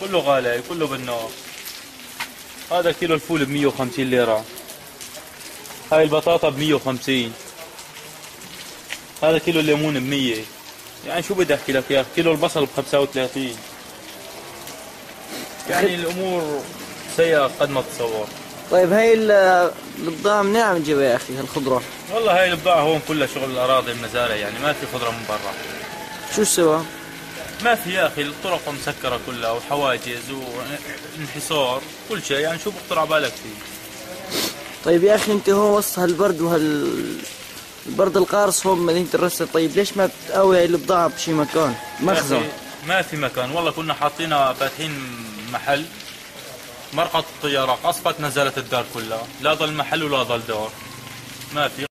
كله غالي كله بالنار. هذا كيلو الفول ب 150 ليرة. هاي البطاطا ب 150 هذا كيلو الليمون ب 100 يعني شو بدي أحكي لك يا أخي؟ كيلو البصل ب 35 يعني الأمور سيئة قد ما تتصور طيب هاي ال- البضاعة منين عم تجيبها يا أخي هالخضرة والله هاي البضاعة هون كلها شغل الأراضي المزارع يعني ما في خضرة من برا. شو السبب؟ ما في يا أخي الطرق مسكرة كلها وحواجز وانحصار كل شيء. يعني شو بخطر على بالك فيه. طيب يا أخي أنت هون وسط هالبرد وهال البرد القارص هون بمدينة الرسة طيب ليش ما تقوي هاي البضاعة بشي مكان؟ مخزن. ما في مكان. والله كنا حاطينها فاتحين محل. مرقت الطيارة قصفت نزلت الدار كلها. لا ضل محل ولا ضل دار. ما في.